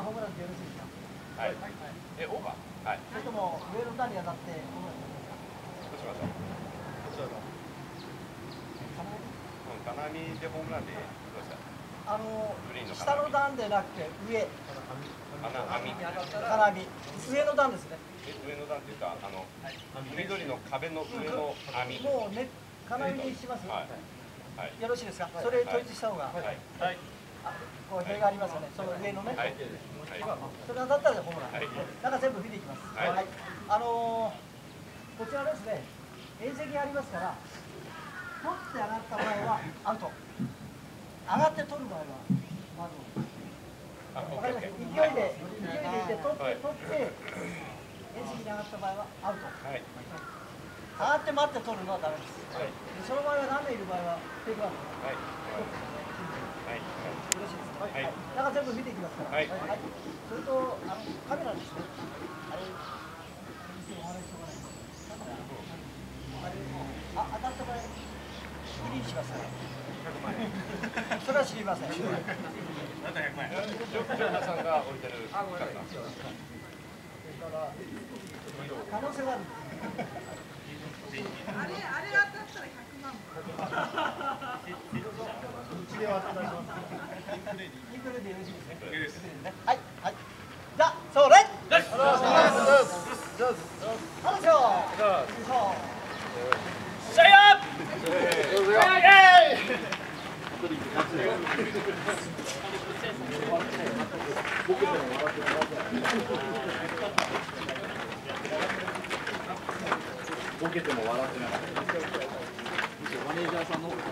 もオーバーホームランでよろしいですか？はい。え、オーバー？はい。それとも上の段に当たってホームランどうしました。う？ん、金網でホームランで。どうした？あのの下の段でなくて上穴網。金網上の段ですねえ、上の段っていうか、あの。緑の壁の上の網。もうね金網にします、はい。はい。よろしいですか、それ統一した方が、はい。はいあこう塀がありますよねその上のね、はい。はい。それ当たったらホームラン、はい中全部見ていきます、はいあのー、こちらですね縁石がありますから取って上がった場合はアウト上がって取る場合はまずあ、オわかります。勢いで勢いでいて取って、はい取って縁石に上がった場合はアウトはい。上がって待って取るのはダメです、はい。でその場合は何名いる場合はテイクアウトはい。はい。よろしいですか。はい中全部見ていきますから。はいそれとあのカメラですね。あれ。あ当たった場合フリーにしますから。それは知りません。ジョジョナさんが置いてる。あ、ごめんなさい。可能性がある。あれ、あれ当たったら100万。一で渡します。インクルでよろしいですね。はいはい。じゃあそれ。話しよう。そう。試合ボケても笑ってなかったマネージャーさんの方が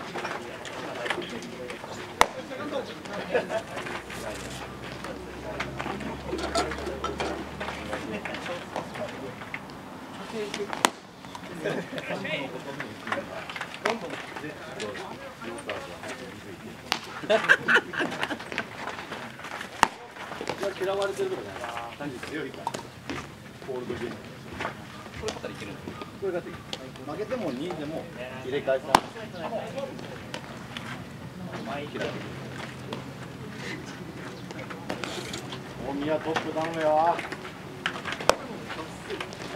嫌われてるとかじゃない単純強いからコールドゲームこれ勝ったらいけるこれ勝って負けても2位でも入れ替えさ前開く大宮トップ頼むよ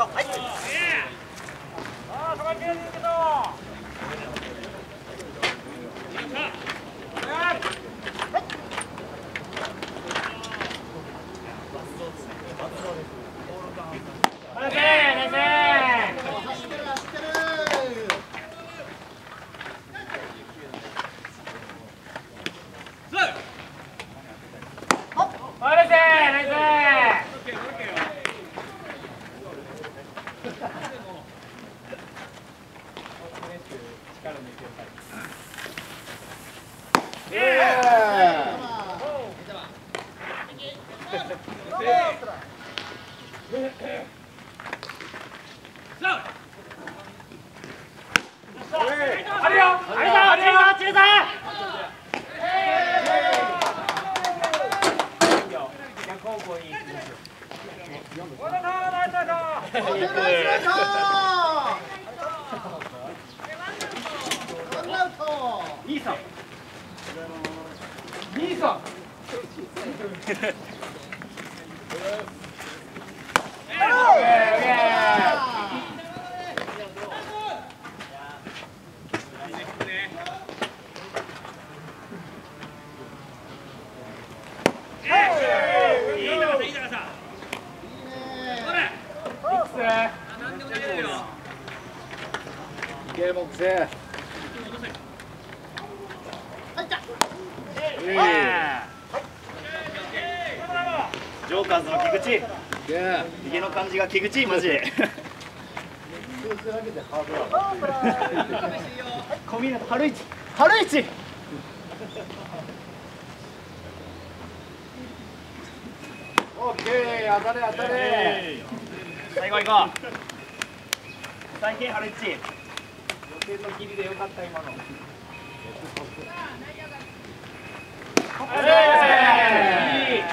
しょう。はい。兄さん兄さんけ木星ジョーカーズの菊池いけひげの感じが菊池マジで小峰春一春一オッケー当たれ当たれ最後行こう最近春一予定の切りでよかった今のいい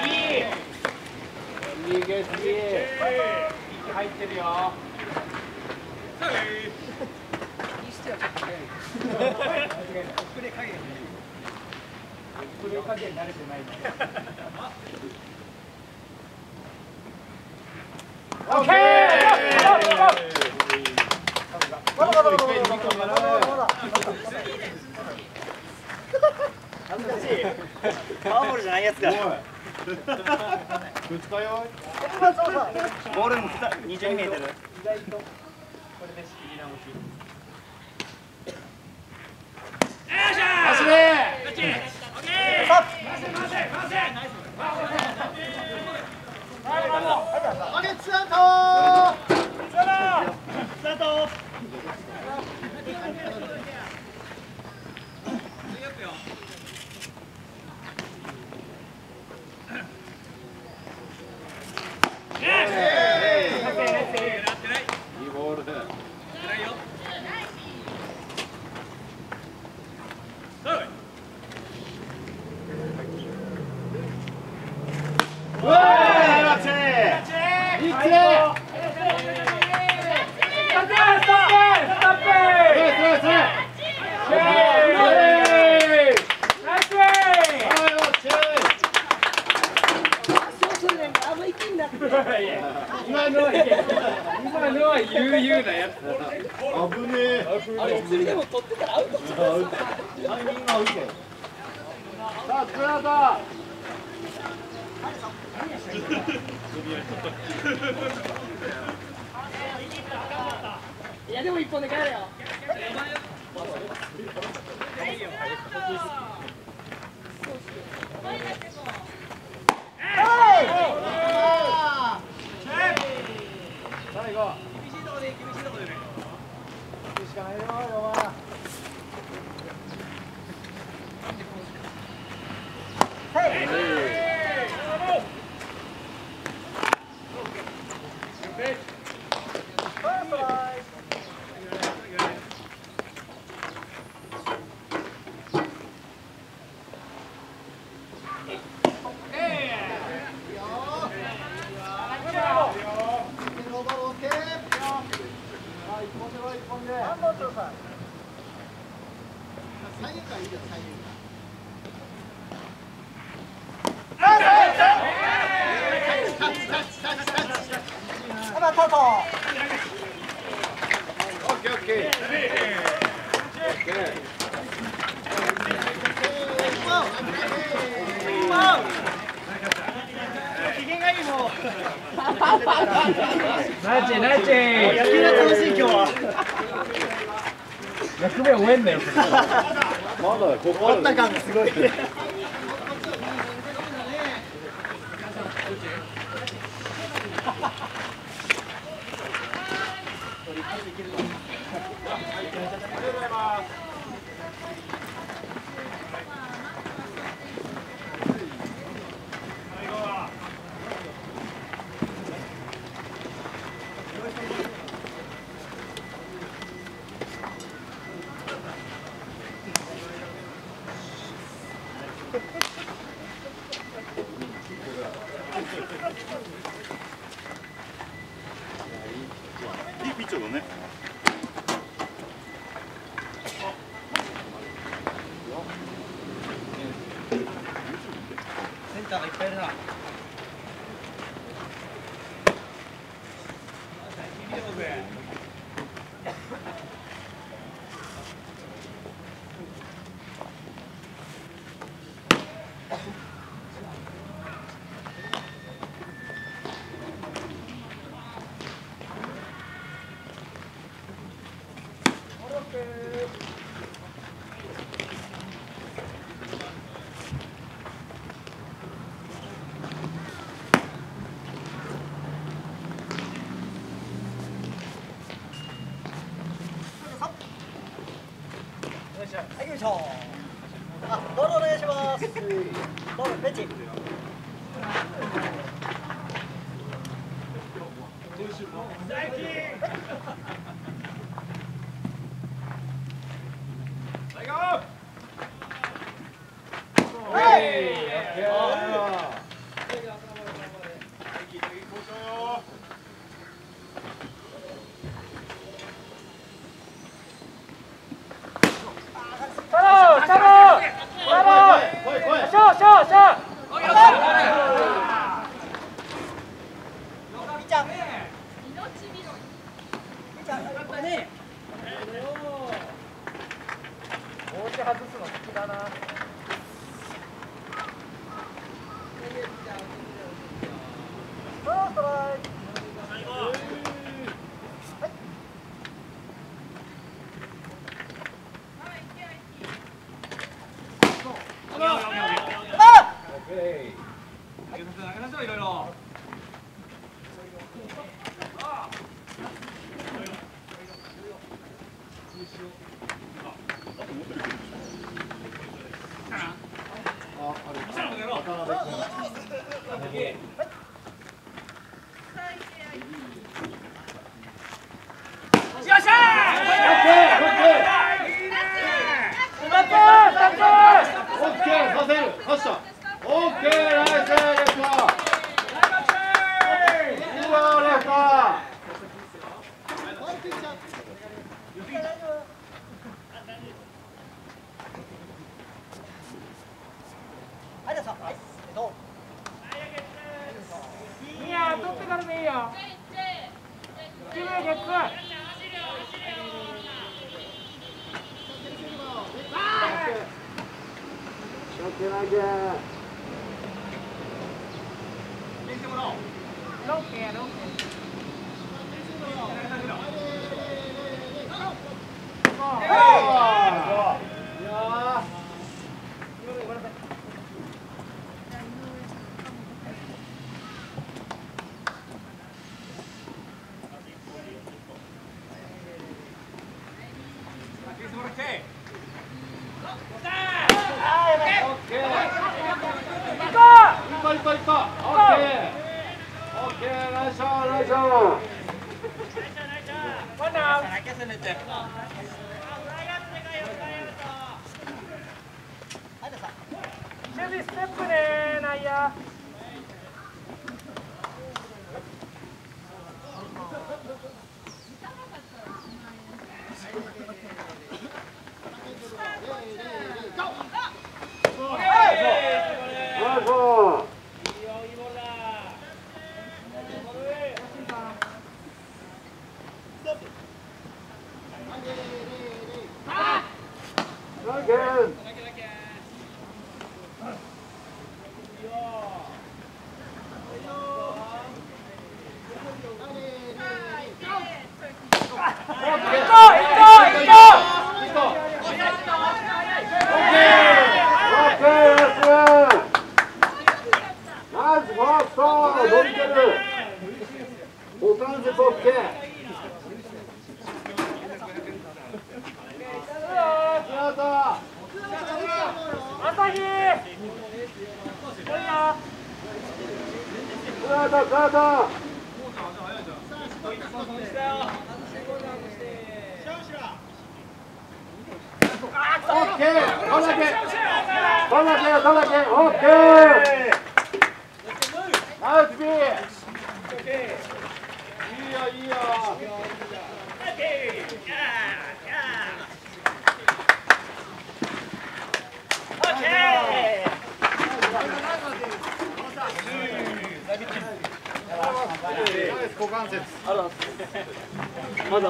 いいいい景色息入ってるよプレー加減慣れてないオッケーまだまだまだまだまだまだ恥ずかしいパワーボー！ルじゃないやつがおい二日酔いボールも二十メートル走れいいボールうわーいってストップストップナイスナイスナイスプレーはいオッケ今のは今のは悠々なやつー危ねえあれ釣りでも取ってたらアウトタイミングが合うけどさあツーアウトいやでも一本で帰れよ最後厳しいとこで厳しいとこでねしかないよお前オッケーオッケーオッケー機嫌がいいもうナイチナイチ野球が楽しい今日は。役目終えんなよ。まだここ終わった感がすごい Está, espera. Thank you. オッケーナイス走吧。走吧。走开啦！别吵闹。不 care，不 care。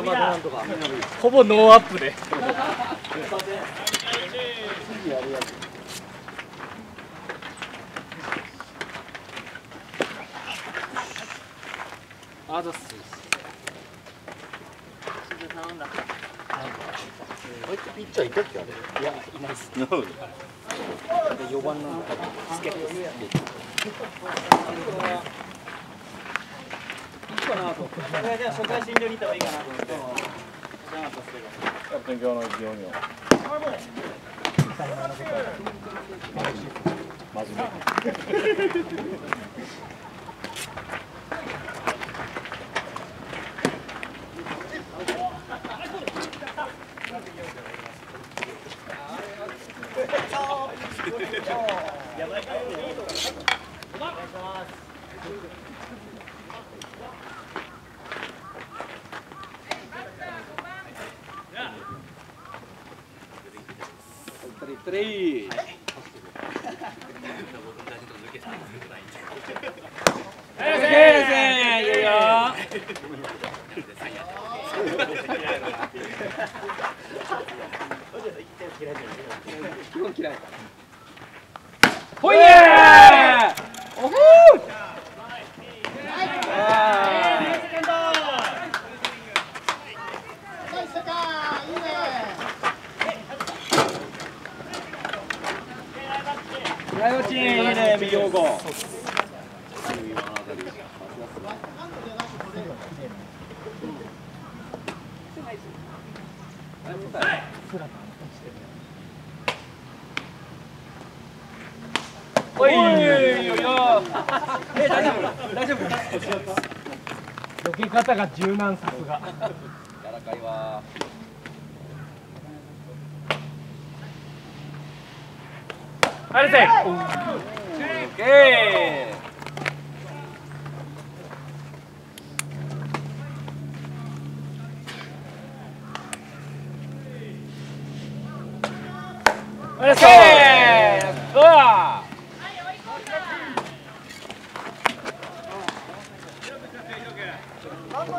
なんとか。ほぼノーアップで。あざっす。あい。つピッチャーいたっけあれ。いやいないっす。で4番のスケットいいかなと思ってじゃあ初回診療に行った方がいいかなと思って知らなかったですけどキャプテン今日の業務を真面目トレイいいよ基本嫌いほいえおふライオチンいいね右方向ほい。い。い。よえ大丈夫大丈夫避け方が柔軟さすが柔らかい。わあれせオッケあれせうわーはい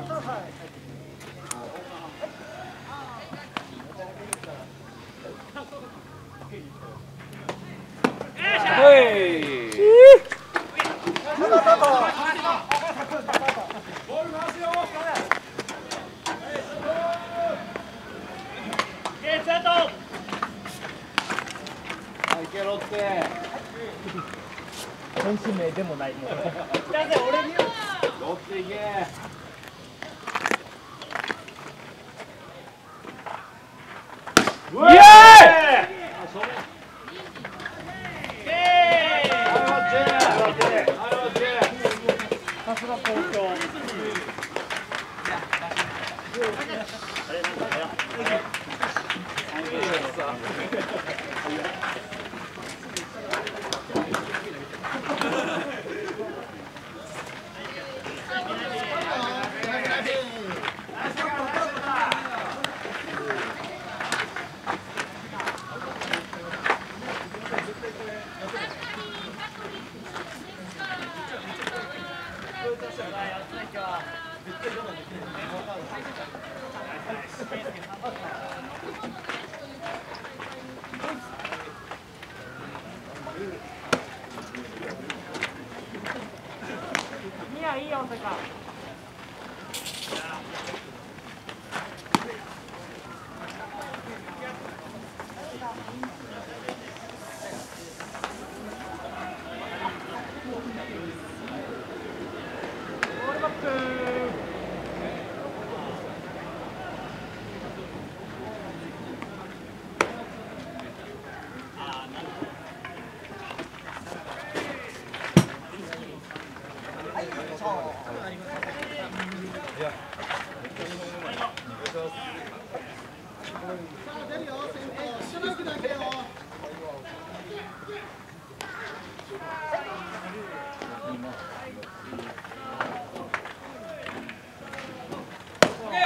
はいケロって選手名でもないもう。ロっていけ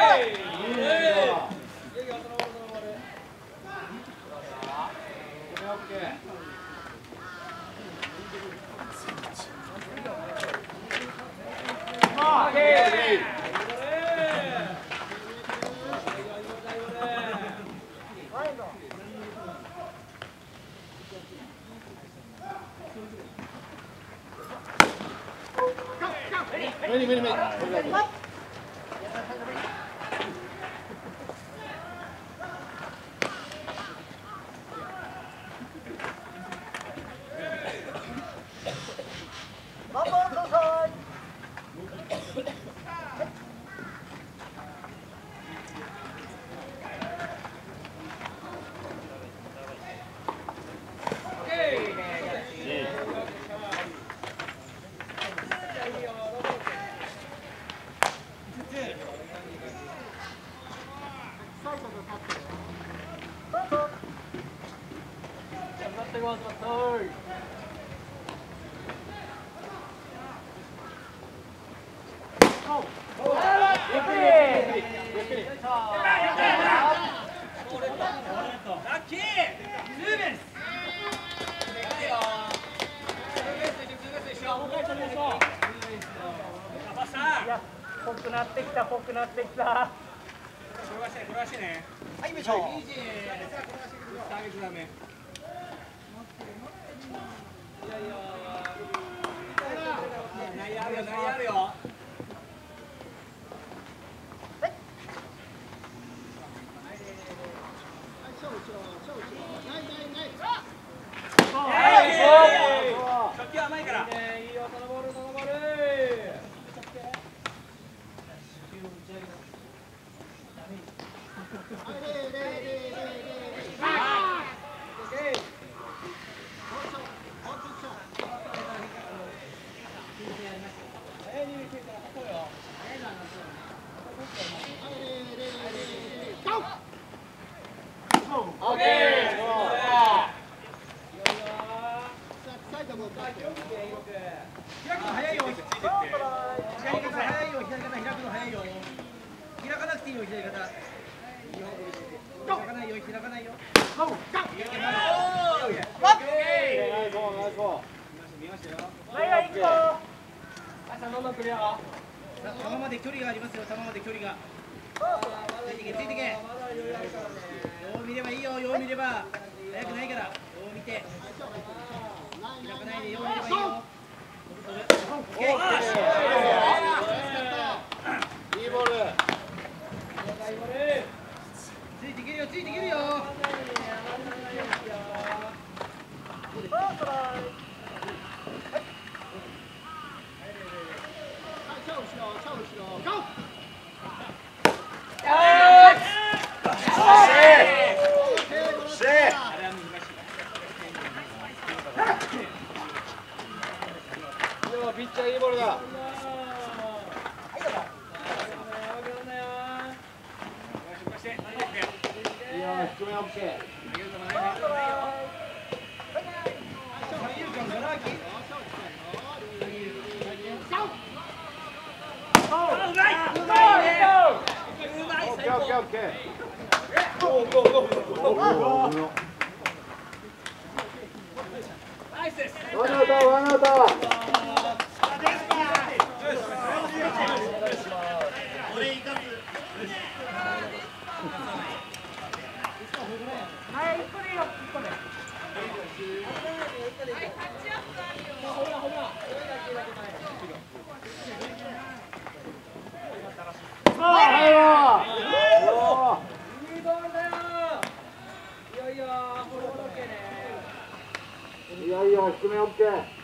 Hey! was the third. いよいよ低めオッケー。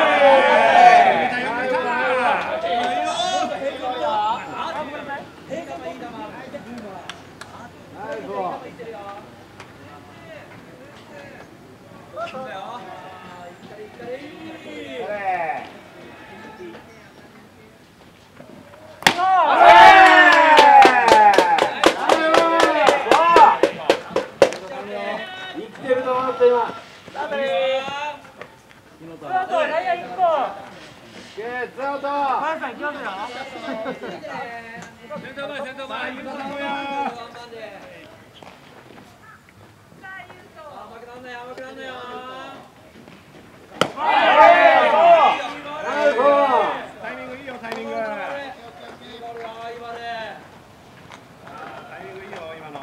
ゲッツアウトナイスタイミングいいよタイミングタイミングいいよ今の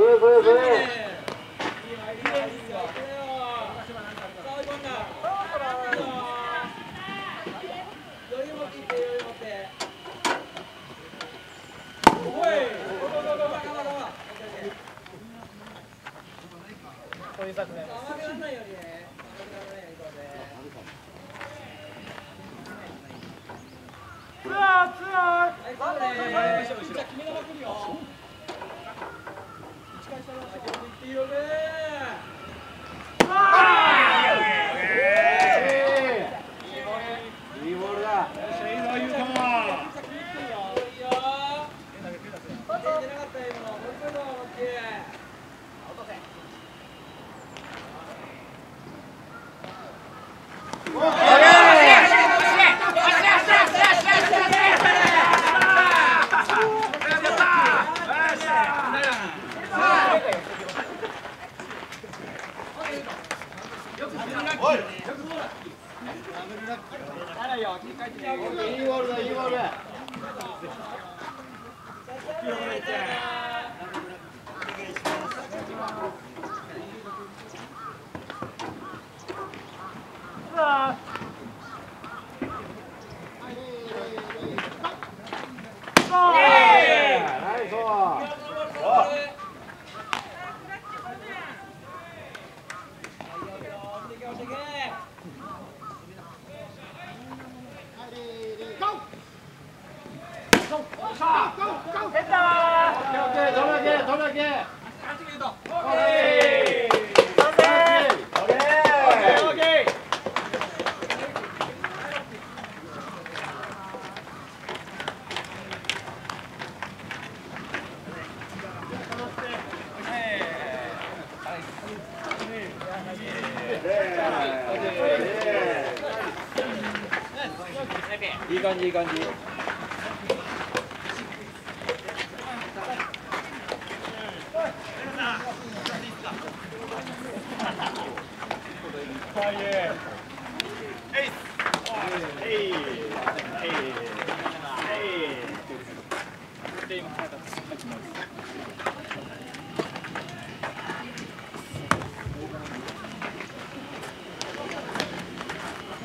それそれそれいいいよね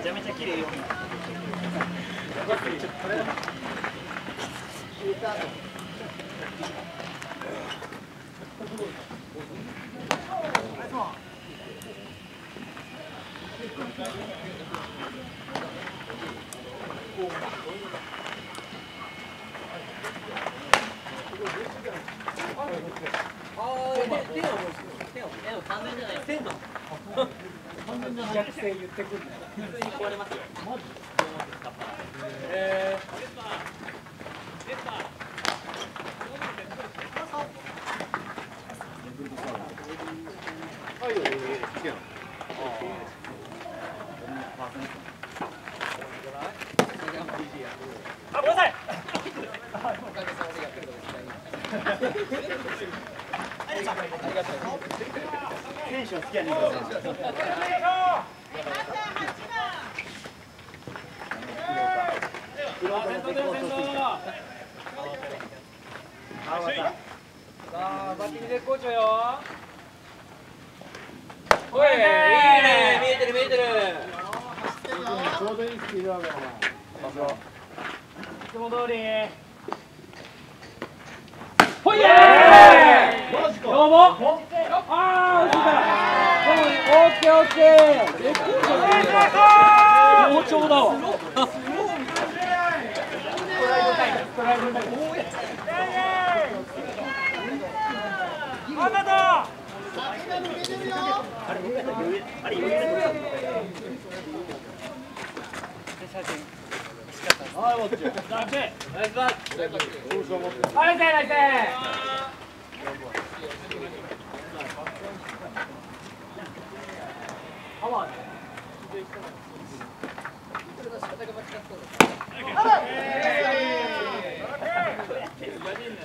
ちゃめちゃ綺麗よ。言ってくんだよ。壊れますよ。マジあ、バッティング絶好調よ。い、いいね、見えてる見えてる。ちょうどいいスピード。いつも通り。ほい。どうも。ああ、落た。オッケーオッケー。絶好調。好調だわ。ありがとい。